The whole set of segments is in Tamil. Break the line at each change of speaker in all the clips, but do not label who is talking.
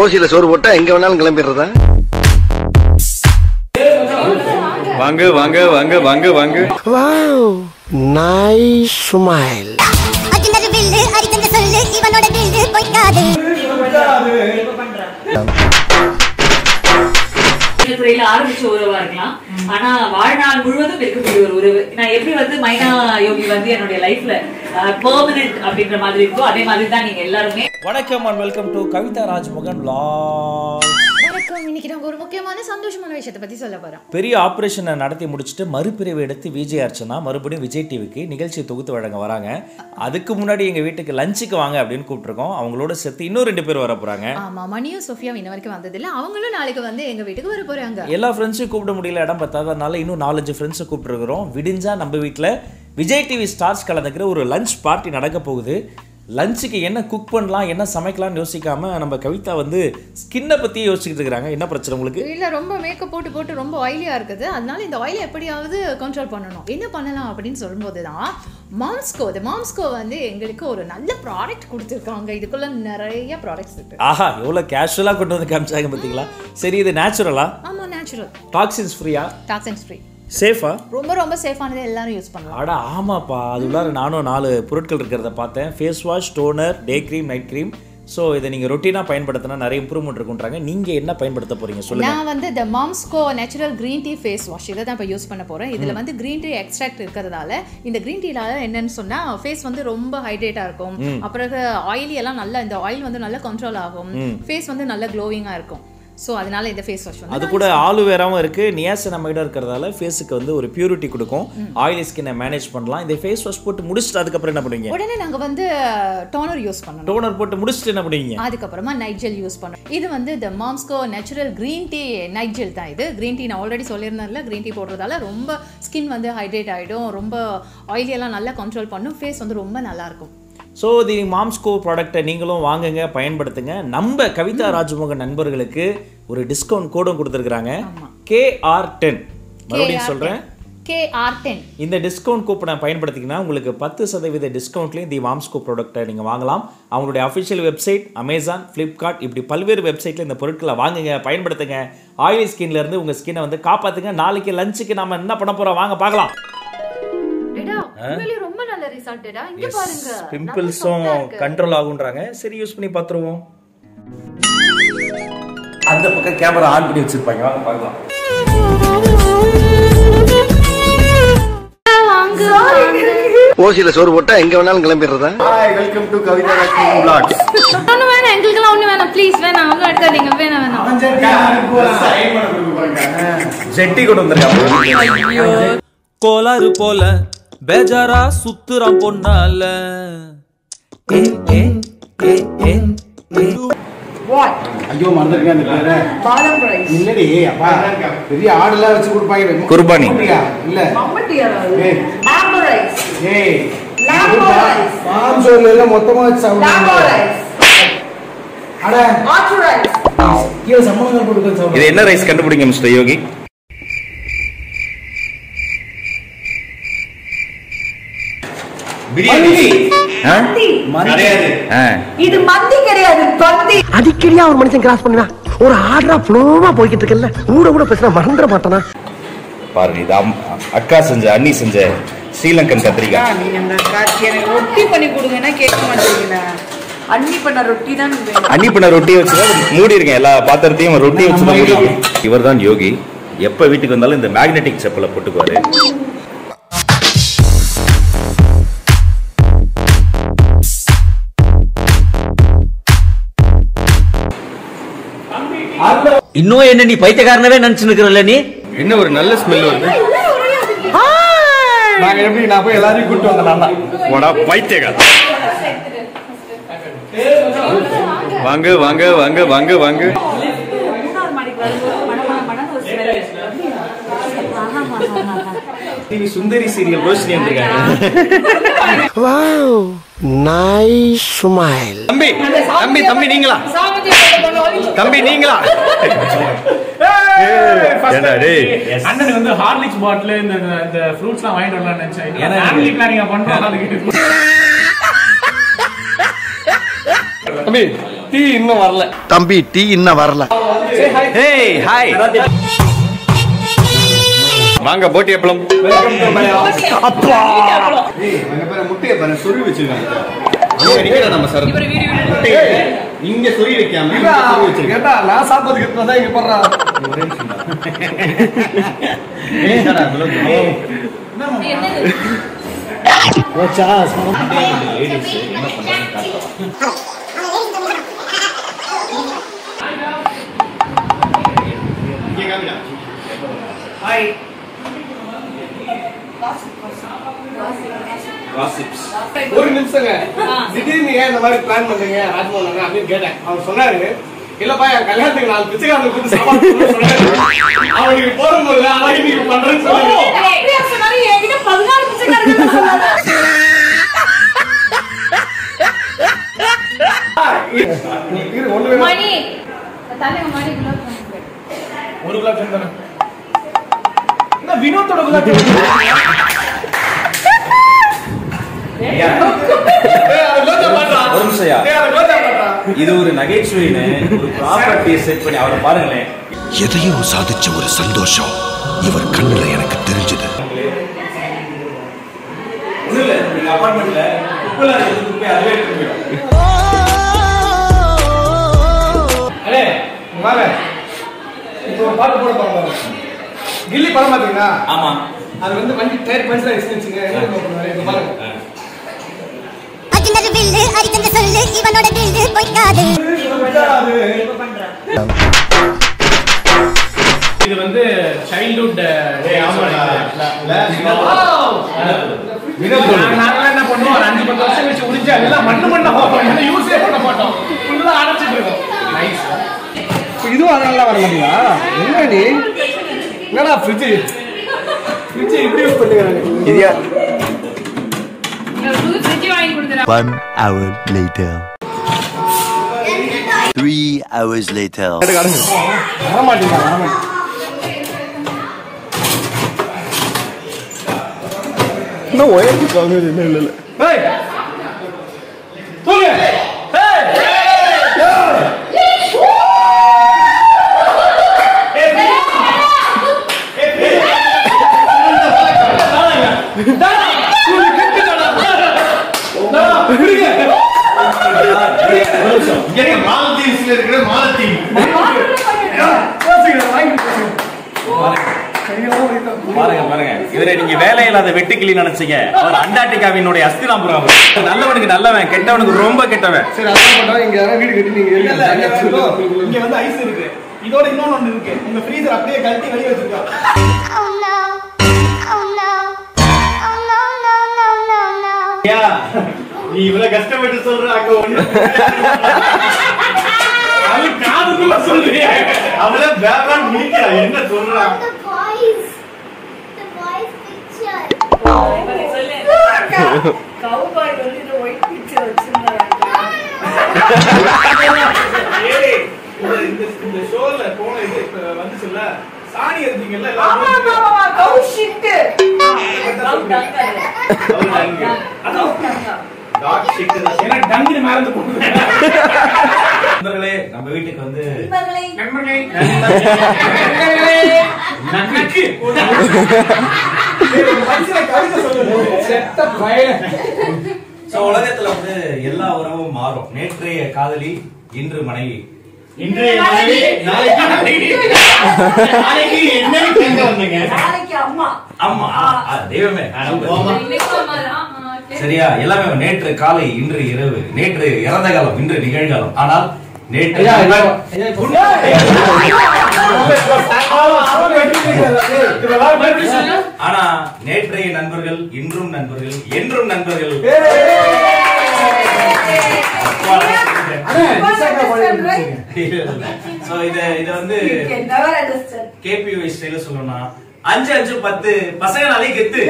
ஓசியில சோறு போட்டா எங்க வேணாலும் கிளம்பிடுறதா?
வாங்க வாங்க வாங்க வாங்க வாங்க.
Wow nice smile
Ajinder Billu அரிச்சந்த சொல்லு இவனோட பில்லு பொய்க்காது.
துறையில ஆரம்பிச்ச உறவா இருக்கலாம். ஆனா வாழ்நாள் முழுவதும் இருக்கக்கூடிய ஒரு உறவு. நான் எப்படி வந்து மைனா யோகி வந்து என்னுடைய லைஃப்ல பெர்மனன்ட் அப்படின்ற மாதிரி இருக்கோ அதே மாதிரி தான் நீங்க எல்லாருமே.
வணக்கம் and welcome to Kavitha Rajmohan vlog.
வணக்கம் இன்னைக்கு நாங்க ஒரு முக்கியமான சந்தோஷமான விஷயத்தை பத்தி சொல்ல போறோம்.
பெரிய ஆப்ரேஷனை நடத்தி முடிச்சுட்டு மறுபிரிவு எடுத்து விஜய் அர்ச்சனா மறுபடியும் விஜய் டிவிக்கு நிகழ்ச்சி தொகுத்து வழங்க வராங்க. அதுக்கு முன்னாடி எங்க வீட்டுக்கு லஞ்சுக்கு வாங்க அப்படின்னு கூப்பிட்டுருக்கோம். அவங்களோட சேர்த்து இன்னும் ரெண்டு பேர் வர போறாங்க.
ஆமா மணியும் சோஃபியாவும் இன்ன வரைக்கும் வந்தது இல்ல அவங்களும் நாளைக்கு வந்து எங்க வீட்டுக்கு வர போறாங்க.
எல்லா ஃப்ரெண்ட்ஸையும் கூப்பிட முடியல இடம் பத்தாதனால இன்னும் நாலஞ்சு ஃப்ரெண்ட்ஸை கூப்பிட்டுருக்குறோம். விடிஞ்சா நம்ம வீட்டில் விஜய் டிவி ஸ்டார்ஸ் கலந்துக்கிற ஒரு லஞ்ச் பார்ட்டி நடக்க போகுது. லஞ்சுக்கு என்ன குக் பண்ணலாம் என்ன சமைக்கலாம்னு யோசிக்காம நம்ம கவிதா வந்து ஸ்கின்னை பற்றி யோசிச்சுட்டு இருக்கிறாங்க. என்ன பிரச்சனை உங்களுக்கு?
இல்ல ரொம்ப மேக்கப் போட்டு போட்டு ரொம்ப ஆயிலியா இருக்குது. அதனால இந்த ஆயிலை எப்படியாவது கண்ட்ரோல் பண்ணணும். என்ன பண்ணலாம் அப்படின்னு சொல்லும்போது தான் மாம்ஸ்கோ இந்த மாம்ஸ்கோ வந்து எங்களுக்கு ஒரு நல்ல ப்ராடக்ட் கொடுத்துருக்காங்க. இதுக்குள்ள நிறைய ப்ராடக்ட்ஸ் இருக்கு.
ஆஹா எவ்வளோ கேஷுவலாக கொண்டு வந்து காமிச்சாங்க பார்த்தீங்களா சரி இது நேச்சுரலா
ஆமா நேச்சுரல்
டாக்ஸின்ஸ் ஃப்ரீயா
டாக்ஸின்ஸ் ஃப்ரீ
சேஃபா
ரொம்ப ரொம்ப சேஃபானது எல்லாரும் யூஸ் பண்ணலாம்
அட ஆமாப்பா. அது உள்ளார நானும் நாலு பொருட்கள் இருக்கிறத பார்த்தேன். Face wash toner day cream night cream so இதை நீங்கள் ரொட்டீனாக பயன்படுத்தினா நிறைய இம்ப்ரூவ்மெண்ட் இருக்குன்றாங்க. நீங்கள் என்ன பயன்படுத்த போறீங்க? சொல்லுங்க.
நான் வந்து இந்த Moms Co natural green tea face wash இதை தான் இப்போ யூஸ் பண்ண போகிறேன் இதில் வந்து க்ரீன் டீ எக்ஸ்ட்ராக்ட் இருக்கிறதால இந்த க்ரீன் டீலால என்னன்னு சொன்னால் ஃபேஸ் வந்து ரொம்ப ஹைட்ரேட்டாக இருக்கும். அப்புறம் ஆயிலி எல்லாம் நல்லா இந்த ஆயில் வந்து நல்லா கண்ட்ரோல் ஆகும். ஃபேஸ் வந்து நல்லா க்ளோவிங்காக இருக்கும். ஸோ அதனால இந்த ஃபேஸ் வாஷ் வந்து
அது கூட ஆலுவேராவும் இருக்கு. நியாசனமைடும் இருக்கிறதால ஃபேஸுக்கு வந்து ஒரு பியூரிட்டி கொடுக்கும். ஆயிலி ஸ்கின்னை மேனேஜ் பண்ணலாம். இந்த ஃபேஸ் வாஷ் போட்டு முடிச்சுட்டு அதுக்கப்புறம் என்ன பண்ணுவீங்க?
உடனே நாங்கள் வந்து டோனர் யூஸ் பண்ணணும்.
டோனர் போட்டு முடிச்சுட்டு என்ன பண்ணுவீங்க?
அதுக்கப்புறமா நைட் ஜெல் யூஸ் பண்ணோம் இது வந்து இந்த Moms Co natural green tea night gel தான் இது. க்ரீன் டீ நான் ஆல்ரெடி சொல்லியிருந்தேன்ல க்ரீன் டீ போடுறதால ரொம்ப ஸ்கின் வந்து ஹைட்ரேட் ஆகிடும் ரொம்ப எல்லாம் நல்லா கண்ட்ரோல் பண்ணும். ஃபேஸ் வந்து ரொம்ப நல்லா இருக்கும்.
ஸோ தி மாம்ஸ்கோ ப்ராடக்ட்டை நீங்களும் வாங்குங்க பயன்படுத்துங்க. நம்ம கவிதா ராஜ்மோகன் நண்பர்களுக்கு ஒரு டிஸ்கவுண்ட் கோடும் கொடுத்துருக்குறாங்க. கேஆர் டென் மறுபடியும் சொல்கிறேன்
கே ஆர் டென்
இந்த டிஸ்கவுண்ட் கூப்பனை பயன்படுத்திங்கன்னா உங்களுக்கு பத்து சதவீத டிஸ்கவுண்ட்லேயும் தி மாம்ஸ்கோ ப்ராடக்ட்டை நீங்கள் வாங்கலாம். அவங்களுடைய அஃபிஷியல் வெப்சைட் அமேசான் ஃப்ளிப்கார்ட் இப்படி பல்வேறு வெப்சைட்டில் இந்த பொருட்களை வாங்குங்க பயன்படுத்துங்க. ஆயிலி ஸ்கின்ல இருந்து உங்கள் ஸ்கின்னை வந்து காப்பாற்றுங்க நாளைக்கு லஞ்சுக்கு நம்ம என்ன பண்ண போகிறோம் வாங்க பார்க்கலாம்.
ரொம்ப இங்க பாருங்க.
பிம்பிள்ஸும் கண்ட்ரோல் ஆகுன்றாங்க சரி யூஸ் பண்ணி பார்த்துருவோம். அந்த பக்கம் கேமரா ஆன் பண்ணி வச்சிருப்பாங்க. வாங்க பார்க்கலாம்.
ஓசியில சோறு போட்டா எங்க வேணாலும் கிளம்பிடுறதா?
ஒண்ணு வேணாம் எங்களுக்கெல்லாம் ஒண்ணு வேணாம். ப்ளீஸ் வேணாம். ஒன்றும் எடுக்காதீங்க வேணாம் வேணாம்.
ஜெட்டி கொண்டு வந்திருக்காங்க. கோளாறு போல பேஜாரா சுத்துறான் பொண்ணால ஏ ஏ ஏ ஏ ஏ.
ஐயோ மறந்துருக்கேன் அந்த பேரை.
பாதாம் ரைஸ்
இல்லடி அப்பா பெரிய ஆடுலாம் வச்சு கொடுப்பாங்க
குர்பானி.
இல்ல. மொத்தமா
இது என்ன ரைஸ் கண்டுபிடிங்க மிஸ்டர் யோகி?
அடிக்கடியா ஒரு மனுஷன் கிராஸ் பண்ணுவேன் ஒரு ஆர்டரா ஃப்ளோவா போய்கிட்டு இருக்கல கூட கூட பேசினா மறந்துட மாட்டானா?
பாருங்க இது அக்கா செஞ்ச அண்ணி செஞ்ச ஸ்ரீலங்கன் கத்திரிக்காய்.
நீங்க அந்த காட்சி எனக்கு ரொட்டி பண்ணி கொடுங்கன்னா கேட்க மாட்டீங்களா அன்னி பண்ண ரொட்டி தான் வேணும்.
அன்னி பண்ண ரொட்டியை வச்சு தான் மூடி இருக்கேன். எல்லா பாத்திரத்தையும் ரொட்டி வச்சு தான் மூடி இருக்கேன். இவர் தான் யோகி. எப்ப வீட்டுக்கு வந்தாலும் இந்த மேக்னெட்டிக் செப்பலை போட்டுக்குவாரு.
இன்னும் என்ன நீ பைத்தியக்காரனவே நினைச்சுக்கிறல்ல நீ?
என்ன ஒரு நல்ல ஸ்மெல் வருது?
நாங்க எப்படி நான் போய் எல்லாரையும் கூட்டு வந்தேன்
போடா பைத்தியக்கார. வாங்க வாங்க வாங்க வாங்க வாங்க.
சுந்தரி சீரியல் ரோஷினி வந்திருக்காங்க
வாவ் நைஸ் ஸ்மைல்
தம்பி தம்பி தம்பி நீங்களா? தம்பி நீங்களா? ஏண்டா டேய்.
அண்ணனுக்கு வந்து ஹார்லிக்ஸ் பாட்டில் இந்த இந்த- இந்த ஃப்ரூட்ஸ்லாம் வாங்கிட்டு வரலாம்னு நினைச்சேன்.
எனக்கு-
ஃபேமிலி பிளானிங் பண்றோம். அதுக்கு
தம்பி
டீ இன்னும் வரல.
தம்பி டீ இன்னும் வரல.
ஹேய் ஹாய் வாங்க போட்டி எப்பளம்
அப்பா.
முட்டையை பாரு சொருவி வச்சிருக்காங்க அங்க நிக்கிறா நம்ம சார் முட்டையை இங்க வைக்காம
கேட்டா தான்.
காமிடா.
ஒரு நிமிஷங்க. திடீர்னு ஏன் இந்த மாதிரி பிளான் பண்றீங்க ராஜ்மோகன் அப்படின்னு கேட்டேன். அவர் சொன்னாரு இல்லப்பா என் கல்யாணத்துக்கு நாலு பிச்சைக்காரங்க கூட்டு சாப்பாடு சொன்னாரு. அவனுக்கு போடும்போது அதான் இன்னைக்கு பண்றேன்னு வேணும்.
மணி. குலோப் கேட்டு.
ஒரு குலாப் தானே வினோத்தோட குலாப்
ஒரு. இது ஒரு நகைச்சுவைன்னு ஒரு ப்ராப்பர்ட்டியை செட் பண்ணி அவரை பாருங்களேன்
எதையோ சாதிச்ச ஒரு சந்தோஷம் இவர் கண்ணுல எனக்கு தெரிஞ்சது
கில்லி படம் பாத்தீங்களா
ஆமா
அது வந்து வண்டி டயர் பஞ்சர்? இங்க பாருங்க
வில்லு அரிச்சந்திர சொல்லு இவனோட தில்லு பொய்க்காது
இது வந்து சைல்ட்ஹுட் நாங்களாம் என்ன பண்ணுவோம்? ஒரு அஞ்சு பத்து வருஷம் வச்சு உடிச்சு அதெல்லாம் மண்ணு மண்ண போட்டோம் யூஸே பண்ண மாட்டோம். ஃபுல்லா அடைச்சிட்டு இருக்கோம். நைஸ்
இப்போ இதுவும் அதனால வர மாட்டீங்களா என்ன நீ என்னடா ஃப்ரிட்ஜ் ஃப்ரிட்ஜ் இப்படி use
One hour later. Three hours later.
No way. வெட்டுக்கிளி நினைச்சீங்க. அவர் அண்டார்டிகாவினுடைய அஸ்தினாபுரம். நல்லவனுக்கு நல்லவன் கெட்டவனுக்கு ரொம்ப கெட்டவன்.
சரி அதான் பண்றோம் இங்க வீடு கட்டி நீங்க
இங்க. வந்து- ஐஸ் இருக்கு. இதோட இன்னொன்னு இருக்கு. உங்க ஃப்ரீசர் அப்படியே கழட்டி வெளியே வச்சிருக்கோம்
Oh Oh
நீ இவ்வளவு கஷ்டப்பட்டு சொல்ற அங்க ஒண்ணு
அது காதுக்குள்ள சொல்றியா
அவள பேக்ரவுண்ட் முடிக்கிறா என்ன சொல்றா?
இந்த- வந்துச்சுல்ல சாணி இருந்தீங்கல்ல
டாக் ஷிட்
நண்பர்களே நம்ம வீட்டுக்கு வந்து
நண்பர்களே. நக்கு
உலகத்துல வந்து எல்லா உறவும் மாறும். நேற்றைய காதலி இன்று மனைவி.
இன்றைய நாளைக்கு
தெய்வமே. சரியா? எல்லாமே நேற்று காலை இன்று இரவு. நேற்று இறந்த காலம் இன்று நிகழ்காலம். ஆனால் நேற்று ஆனா நேற்றைய நண்பர்கள் இன்றும் நண்பர்கள் என்றும் நண்பர்கள் இத வந்து கேபிஒய் ஸ்டைல சொல்லணும்னா அஞ்சு அஞ்சு பத்து பசங்க நாளைக்கு கெத்து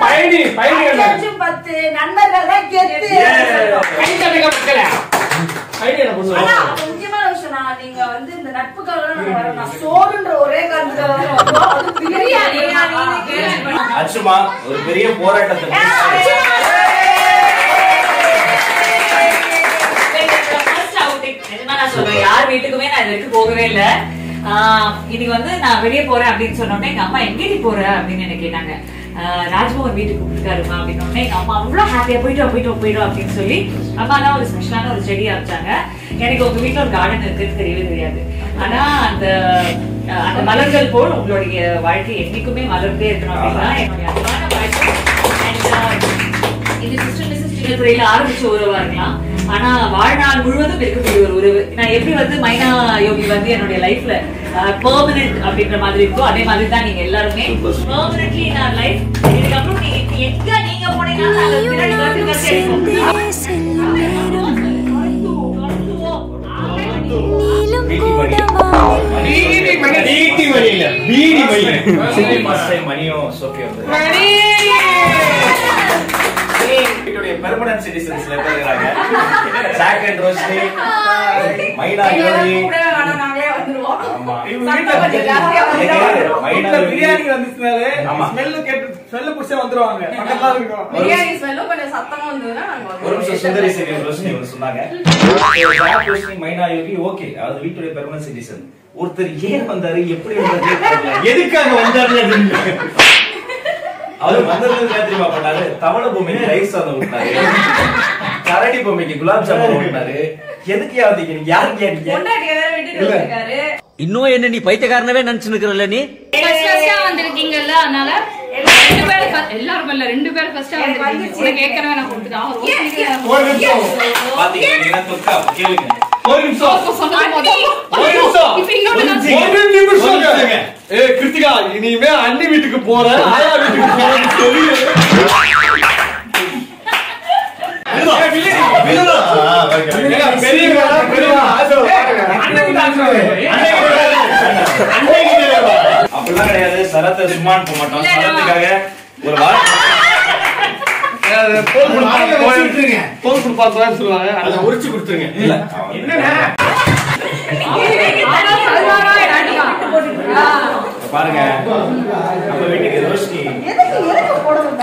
பயணி பயணி
பத்து நண்பர்கள் தான் கெத்து ஐடியா முக்கியமான விஷயம் நான் நீங்க வந்து இந்த நட்புக்காக வரேன் நான் சோறுன்ற ஒரே காரணத்துக்காக
அச்சுமா ஒரு பெரிய போராட்டத்தை யார் வீட்டுக்குமே
நான் இது போகவே இல்லை. இன்னைக்கு வந்து நான் வெளியே போறேன் அப்படின்னு சொன்னோடனே எங்க அம்மா எங்க நீ போற? அப்படின்னு என்ன கேட்டாங்க. ராஜ்மோகன் வீட்டுக்கு கூப்பிட்டுருக்காருமா அப்படின்னு உடனே எங்க அம்மா அவ்வளோ ஹாப்பியா போயிட்டு வா, போயிட்டு வா, அப்படின்னு சொல்லி அம்மா தான் ஒரு ஸ்பெஷலான ஒரு செடி அமைச்சாங்க எனக்கு உங்க வீட்டுல ஒரு கார்டன் இருக்குன்னு தெரியவே தெரியாது. ஆனா அந்த அந்த மலர்கள் போல் உங்களுடைய வாழ்க்கை என்னைக்குமே மலர்ந்தே இருக்கணும் அப்படின்னா என்னுடைய அன்பான வாழ்க்கை. இது சிஸ்டர் மிஸ்ஸஸ் சின்னத்துறையில ஆரம்பிச்ச உறவா இருக்கலாம். ஆனா வாழ்நாள் முழுவதும் இருக்கக்கூடிய ஒரு உறவு. நான் எப்படி வந்து மைனா யோகி வந்து என்னுடைய லைஃப்ல பெர்மனன்ட் அப்படின்ற மாதிரி இருக்கோ அதே மாதிரி தான் நீங்க எல்லாருமே பெர்மனன்ட்லி நான் லைஃப் இதுக்கப்புறம் நீங்க எங்க நீங்க போனீங்கன்னா நாங்க பின்னாடி அடிப்போம்
பெர்மனன்ட் சிட்டிசன்ஸ்ல ஜாக் அண்ட் ரோஷினி மைனா யோகி
வீட்டுல பிரியாணி வந்துச்சுனாலே. ஸ்மெல் கேட்டு ஸ்மெல் புடிச்சே வந்துருவாங்க. பக்கத்துல இருக்கும்
பிரியாணி ஸ்மெல்லும் கொஞ்சம் சத்தமா வந்ததுன்னா நாங்க
ஒரு நிமிஷம் சுந்தரி செல்வி ரோஷினி வந்து சொன்னாங்க. ரோஷினி மைனா யோகி ஓகே அதாவது வீட்டுடைய பெர்மனன்ட் சிட்டிசன் ஒருத்தர் ஏன் வந்தாரு? எப்படி வந்தாரு?
எதுக்காக வந்தாருன்னு
அவர் வந்தது என்ன தெரியுமா பண்ணாரு? தவளை பொம்மைக்கு ரைஸ் சாதம் ஊட்டினாரு கரடி பொம்மைக்கு குலாப் ஜாமுன் ஊட்டினாரு எதுக்கு யாவதீங்க நீங்க யாரு
இன்னும் என்ன நீ பைத்தியக்காரனவே நினைச்சு நிக்கிறல்ல நீ?
வந்திருக்கீங்கல்ல அதனால ரெண்டு பேரும் எல்லாரும் இல்ல ரெண்டு பேரும் ஃபர்ஸ்டா வந்திருக்கீங்க. உனக்கு ஏற்கனவே நான் கொடுத்துட்டேன்.
ஒரு நிமிஷம்.
பாத்தீங்க நீங்க என்ன தொக்கா கேளுங்க.
ஒரு நிமிஷம்.
சொன்னது
ஒரு நிமிஷம்.
இப்ப இன்னொன்னு நான்
ஒரு நிமிஷம். ஏ கிருத்திகா இனிமே அண்ணி வீட்டுக்கு போற ஆயா வீட்டுக்கு போறேன்னு சொல்லி. பெரியவங்க பெரியவங்க
அப்படிலாம் கிடையாது. சரத்தை சும்மா அனுப்ப மாட்டோம். சரத்துக்காக ஒரு வாரம்
போன் கொடுப்பாங்க. சொல்லுவாங்க.
அதை உரிச்சு கொடுத்துருங்க.
இல்ல. இப்ப பாருங்க. நம்ம வீட்டுக்கு ரோஷினி.
எதுக்கு எதுக்கு போடணும்?